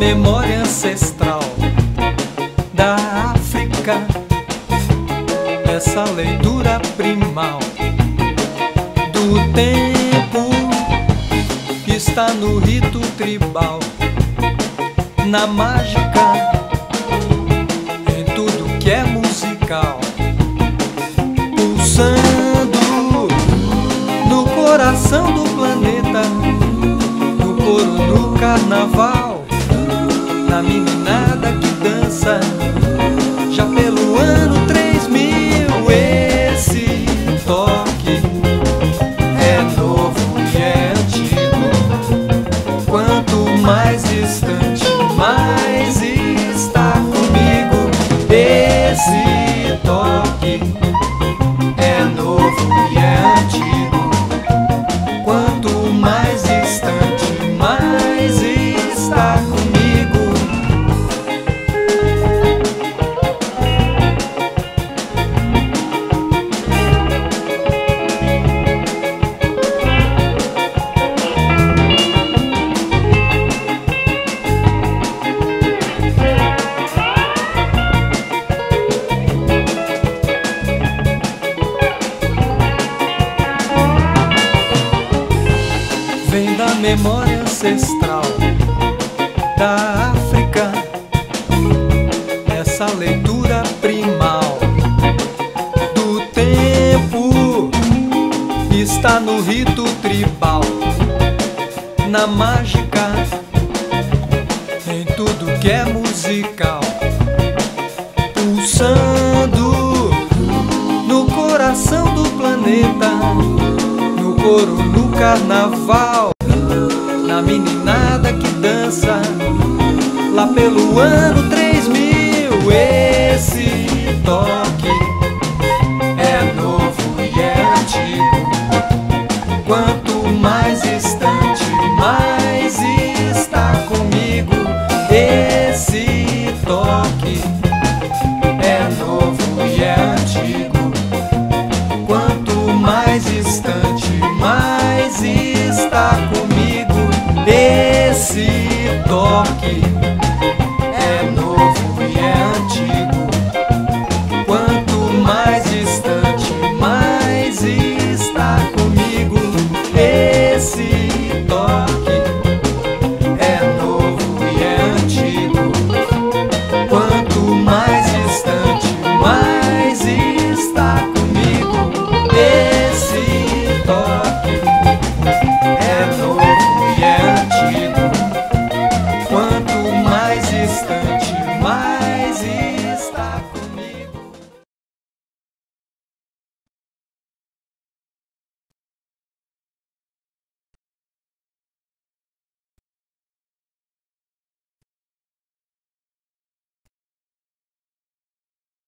memória ancestral da África, essa leitura primal do tempo que está no rito tribal, na mágica, em tudo que é musical, pulsando no coração do planeta, no coro, no carnaval na meninada que dança. Já pelo ano 3000 esse toque é novo e é antigo. Quanto mais distante mais está comigo. Esse toque memória ancestral da África, essa leitura primal do tempo está no rito tribal, na mágica, em tudo que é musical, pulsando no coração do planeta no coro, no carnaval, na meninada que dança lá pelo ano 3000. Esse toque Esse toque